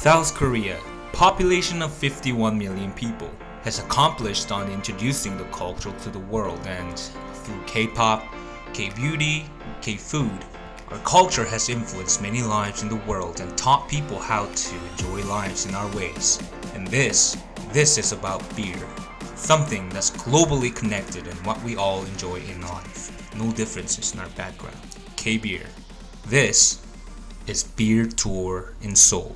South Korea, population of 51 million people, has accomplished on introducing the culture to the world and through K-pop, K-beauty, K-food, our culture has influenced many lives in the world and taught people how to enjoy lives in our ways. And this, this is about beer. Something that's globally connected and what we all enjoy in life. No differences in our background. K-beer. This is Beer Tour in Seoul.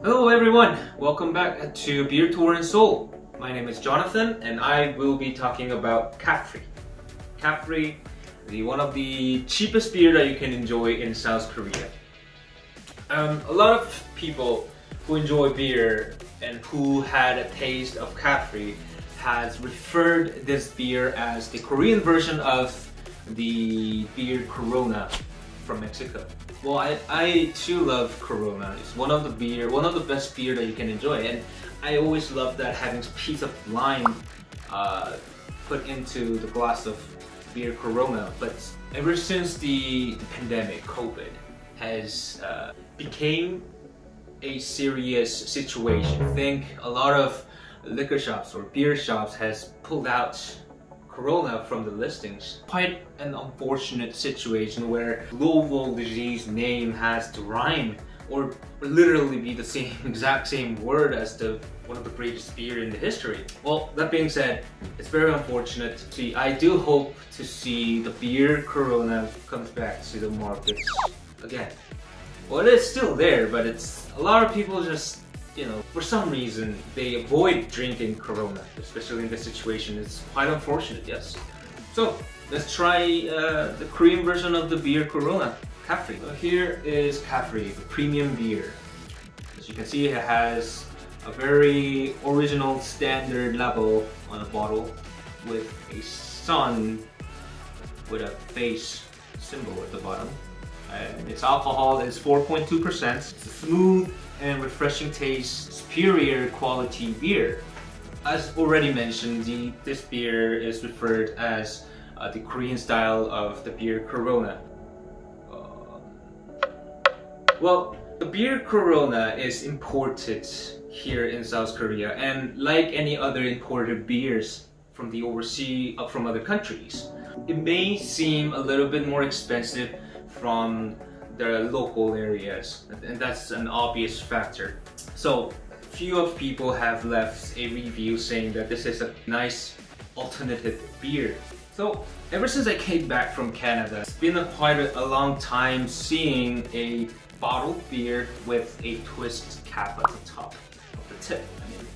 Hello everyone, welcome back to Beer Tour in Seoul. My name is Jonathan and I will be talking about Cafri. Cafri, the one of the cheapest beer that you can enjoy in South Korea. Um, a lot of people who enjoy beer and who had a taste of Cafri has referred this beer as the Korean version of the beer Corona from Mexico. Well, I, I too love Corona. It's one of the beer, one of the best beer that you can enjoy, and I always love that having piece of lime uh, put into the glass of beer Corona. But ever since the, the pandemic, COVID, has uh, became a serious situation. I think a lot of liquor shops or beer shops has pulled out Corona from the listings. Quite an unfortunate situation where global disease name has to rhyme or literally be the same exact same word as the one of the greatest beer in the history. Well, that being said, it's very unfortunate. See, I do hope to see the beer Corona comes back to the markets again. Well, it is still there, but it's a lot of people just you know, for some reason, they avoid drinking Corona, especially in this situation. It's quite unfortunate, yes. So, let's try uh, the Korean version of the beer Corona, Cafri. So here is Cafri, the premium beer. As you can see, it has a very original standard level on the bottle with a sun with a face symbol at the bottom. And its alcohol is 4.2%. It's a smooth and refreshing taste, superior quality beer. As already mentioned, the, this beer is referred as uh, the Korean style of the beer Corona. Um, well, the beer Corona is imported here in South Korea and like any other imported beers from the overseas, uh, from other countries, it may seem a little bit more expensive from the local areas and that's an obvious factor. So few of people have left a review saying that this is a nice alternative beer. So ever since I came back from Canada, it's been a quite a, long time seeing a bottled beer with a twist cap at the top of the tip. I mean,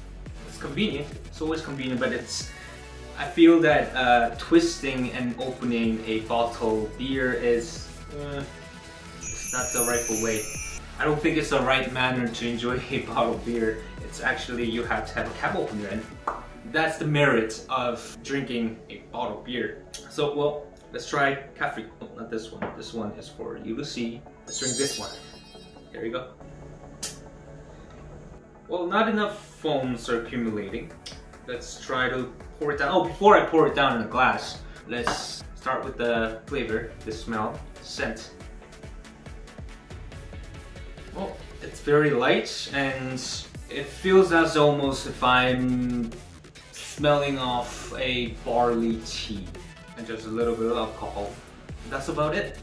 it's convenient, it's always convenient, but it's I feel that uh, twisting and opening a bottle beer is uh, not the rightful way. I don't think it's the right manner to enjoy a bottle of beer. It's actually you have to have a cap opener and that's the merit of drinking a bottle of beer. So well, let's try Cafri. Oh, not this one. This one is for you to see. Let's drink this one. Here we go. Well, not enough foams are accumulating. Let's try to pour it down. Oh, before I pour it down in a glass, let's start with the flavor, the smell, scent. Well, it's very light and it feels as almost if I'm smelling of a barley tea and just a little bit of alcohol. That's about it.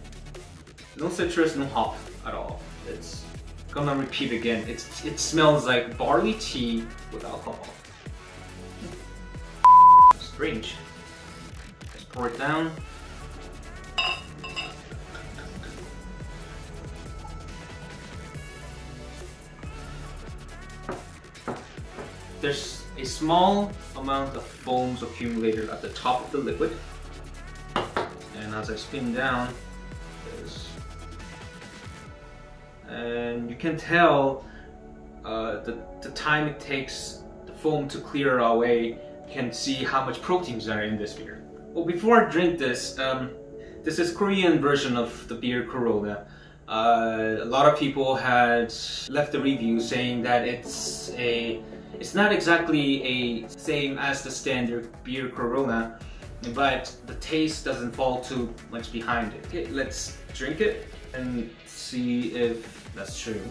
No citrus, no hop at all. It's gonna repeat again. It's it smells like barley tea with alcohol. Strange. Let's pour it down. There's a small amount of foams accumulated at the top of the liquid. And as I spin down, and you can tell uh, the, the time it takes the foam to clear away, can see how much proteins are in this beer. Well, before I drink this, um, this is Korean version of the beer Corona. Uh, a lot of people had left a review saying that it's a it's not exactly a same as the standard beer Corona, but the taste doesn't fall too much behind it. Okay, let's drink it and see if that's true.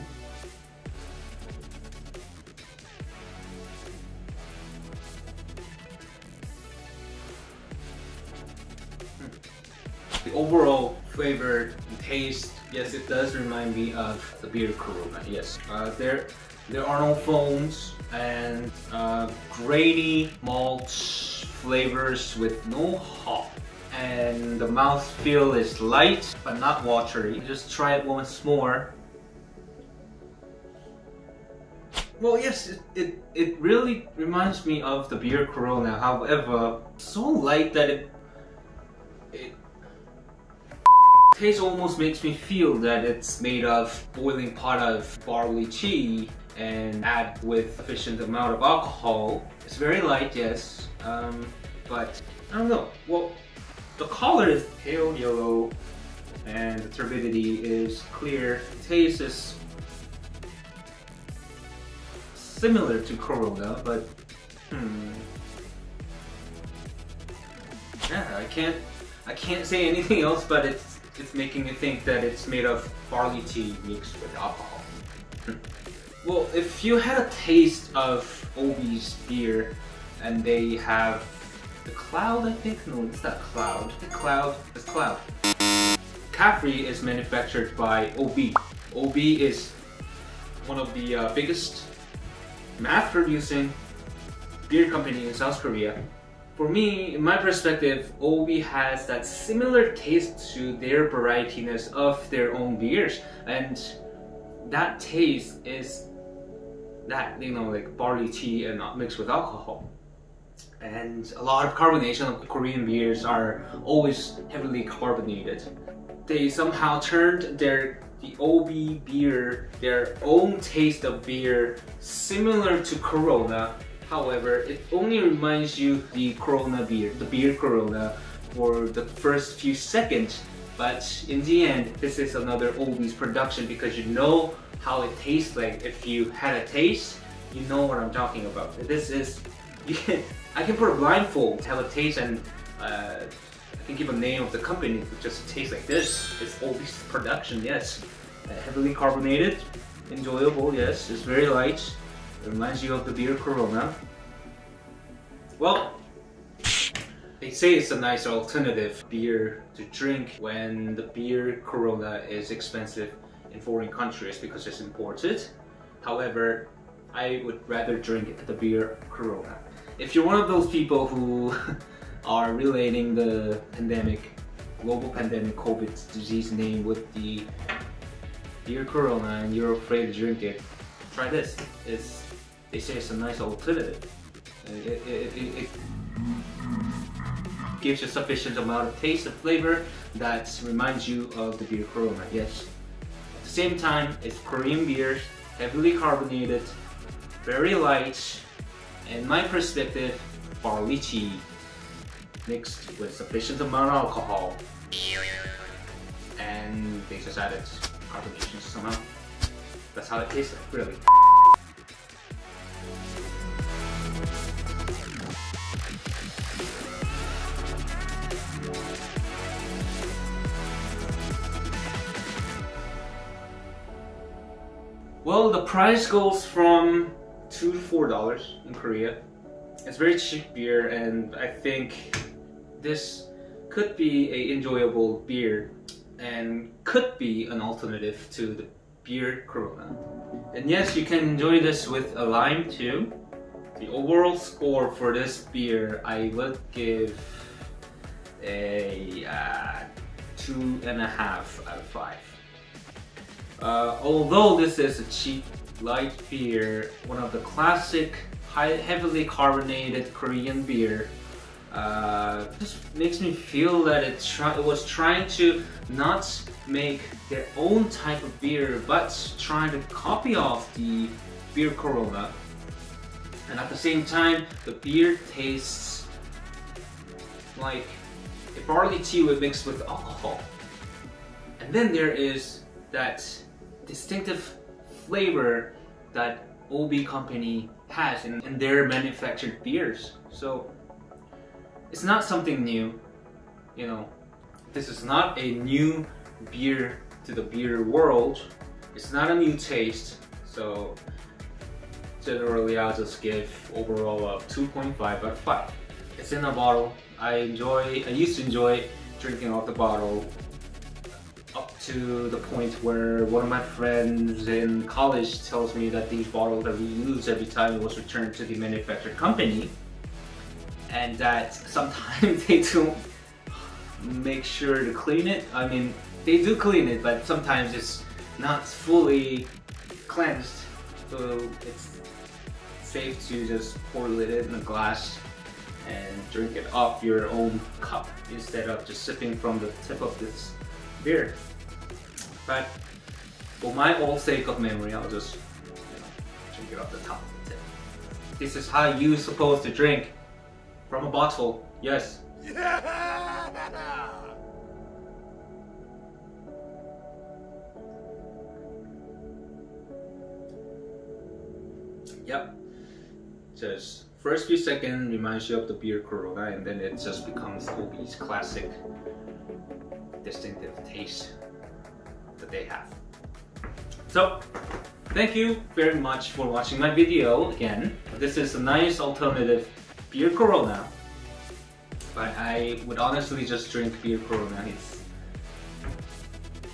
Hmm. The overall flavor and taste, yes, it does remind me of the beer Corona, yes. Uh, there, there are no foams, and uh, grainy malt flavors with no hop. And the mouth feel is light but not watery. Just try it once more. Well, yes, it, it, it really reminds me of the beer Corona. However, so light that it it taste almost makes me feel that it's made of boiling pot of barley tea and add with sufficient amount of alcohol. It's very light, yes, um, but I don't know. Well, the color is pale yellow and the turbidity is clear. The taste is similar to Corona, but hmm. Yeah, I can't I can't say anything else, but it's it's making me think that it's made of barley tea mixed with alcohol. Hmm. well, if you had a taste of OB's beer and they have the Cloud, I think? No, it's not Cloud. The Cloud, it's Cloud. Cafri is manufactured by OB. OB is one of the uh, biggest mass producing beer company in South Korea. For me, in my perspective, OB has that similar taste to their varietiness of their own beers. And that taste is that, you know, like barley tea and not mixed with alcohol. And a lot of carbonation of Korean beers are always heavily carbonated. They somehow turned their the OB beer, their own taste of beer, similar to Corona. However, it only reminds you the Corona beer, the beer Corona, for the first few seconds. But in the end, this is another OB's production because you know how it tastes like. If you had a taste, you know what I'm talking about. This is, you can, I can put a blindfold, have a taste, and uh, I can give a name of the company that just tastes like this. It's OB's production, yes. Uh, heavily carbonated, enjoyable, yes. It's very light. Reminds you of the beer Corona. Well, they say it's a nice alternative beer to drink when the beer Corona is expensive in foreign countries because it's imported. However, I would rather drink the beer Corona. If you're one of those people who are relating the pandemic, global pandemic COVID disease name with the beer Corona and you're afraid to drink it, try this. It's, they say it's a nice alternative. It, it, it, gives you sufficient amount of taste and flavor that reminds you of the beer Corona, yes. At the same time, it's Korean beer, heavily carbonated, very light, in my perspective, barley tea mixed with sufficient amount of alcohol and they just added carbonation somehow. That's how it tastes really. Well, the price goes from two to four dollars in Korea. It's very cheap beer, and I think this could be a enjoyable beer and could be an alternative to the beer Corona. And yes, you can enjoy this with a lime too. The overall score for this beer, I would give a uh, two and a half out of five. Uh, although this is a cheap light beer, one of the classic high, heavily carbonated Korean beer, uh, just makes me feel that it, it was trying to not make their own type of beer, but trying to copy off the beer Corona. And at the same time, the beer tastes like a barley tea mixed with alcohol. And then there is that distinctive flavor that OB company has in, in their manufactured beers. So it's not something new, you know. This is not a new beer to the beer world. It's not a new taste. So generally I'll just give overall of 2.5 out of 5. It's in a bottle. I enjoy, I used to enjoy drinking off the bottle to the point where one of my friends in college tells me that these bottles are reused every time it was returned to the manufacturer company and that sometimes they don't make sure to clean it. I mean, they do clean it, but sometimes it's not fully cleansed. So it's safe to just pour it in a glass and drink it off your own cup instead of just sipping from the tip of this beer. But for my own sake of memory, I'll just you know, drink it off the top of the tip. This is how you're supposed to drink from a bottle. Yes. Yeah! Yep. Just first few seconds reminds you of the beer Corona, and then it just becomes OB's classic, distinctive taste that they have. So, thank you very much for watching my video again. This is a nice alternative beer Corona, but I would honestly just drink beer Corona. It's,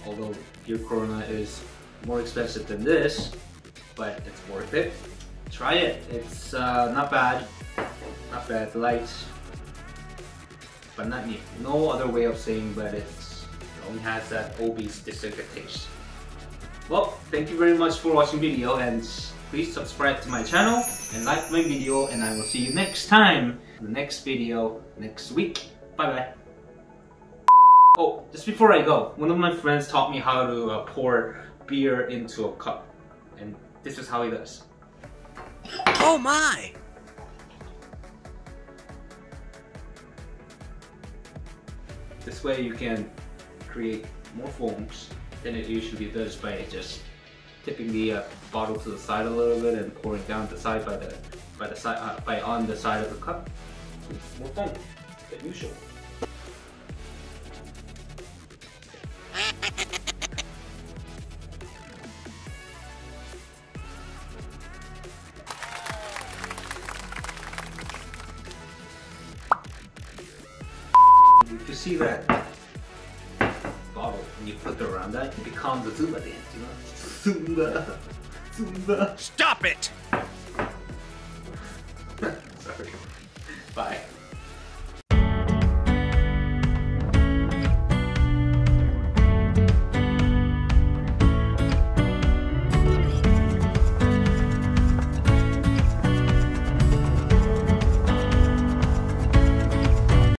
although beer Corona is more expensive than this, but it's worth it. Try it. It's uh, not bad. Not bad. Light. But not neat. No other way of saying but it's, only has that OB's taste. Well, thank you very much for watching video and please subscribe to my channel and like my video and I will see you next time in the next video next week. Bye bye. Oh, just before I go, one of my friends taught me how to uh, pour beer into a cup and this is how he does. Oh my! This way you can create more foams than it usually does by just tipping the uh, bottle to the side a little bit and pouring down the side by the by the side uh, by on the side of the cup. More foam than usual. You see that on the Zumba dance, you know? Zumba. Zumba. Stop it! Sorry. Bye.